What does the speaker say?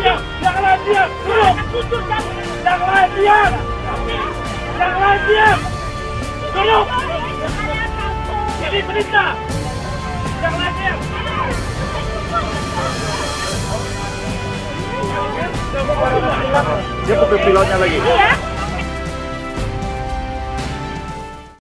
siap! Yang lain siap! Duduk! Yang lain siap! Yang lain siap! Duduk! Ini perintah! Yang lain siap! Dia pilotnya lagi. Iya.